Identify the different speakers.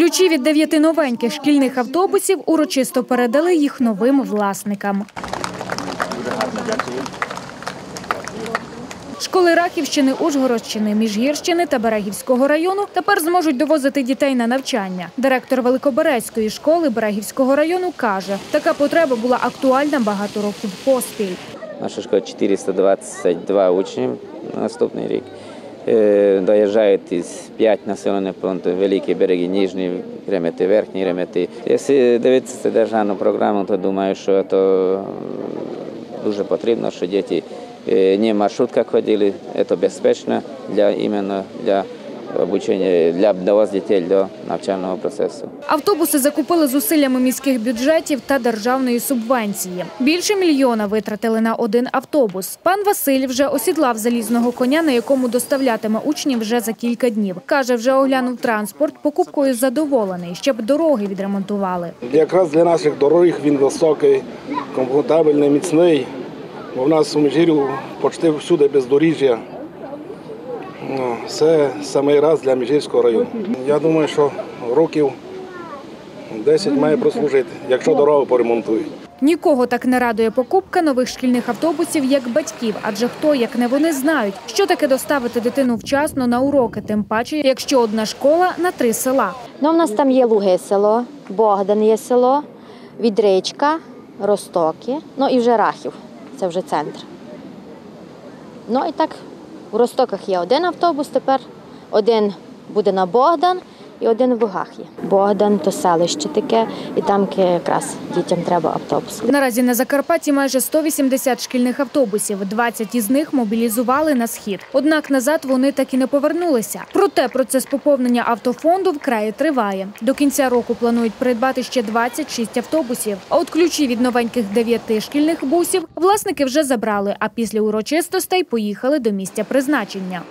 Speaker 1: Ключі від дев'яти новеньких шкільних автобусів урочисто передали їх новим власникам. Школи Рахівщини, Ужгородщини, Міжгірщини та Берегівського району тепер зможуть довозити дітей на навчання. Директор Великоберезької школи Берегівського району каже, така потреба була актуальна багато років поспіль.
Speaker 2: Наша школа 422 учні на наступний рік. Е, Доїжджають із п'ять населених пунктів Великі береги, Ніжні Ремети, Верхні Ремети. Якщо дивитися державну програму, то думаю, що це дуже потрібно, що діти е, не в маршрутках ходили, це безпечно для іменно для обучення, для довоз дітей до навчального процесу.
Speaker 1: Автобуси закупили зусиллями міських бюджетів та державної субвенції. Більше мільйона витратили на один автобус. Пан Василь вже осідлав залізного коня, на якому доставлятиме учнів вже за кілька днів. Каже, вже оглянув транспорт, покупкою задоволений, щоб дороги відремонтували.
Speaker 3: Якраз для наших доріг він високий, комфортабельний, міцний. Бо в нас у Межирю почти всюди бездоріжжя. Ну, Це самий раз для Міжгірського району. Я думаю, що років 10 має прослужити, якщо дорогу поремонтують.
Speaker 1: Нікого так не радує покупка нових шкільних автобусів, як батьків, адже хто, як не вони, знають, що таке доставити дитину вчасно на уроки, тим паче, якщо одна школа на три села.
Speaker 4: Ну, у нас там є Луги село, Богдан є село, Відричка, Ростоки, ну і вже Рахів, це вже центр. Ну і так, у Ростоках є один автобус, тепер. Один буде на Богдан і один в Лугах є. Богдан то селище таке, і там якраз дітям треба автобус.
Speaker 1: Наразі на Закарпатті майже 180 шкільних автобусів. 20 із них мобілізували на схід. Однак назад вони так і не повернулися. Проте процес поповнення автофонду вкрай триває. До кінця року планують придбати ще 26 автобусів. А от ключі від новеньких 9 шкільних бусів власники вже забрали. А після урочистостей поїхали до місця призначення.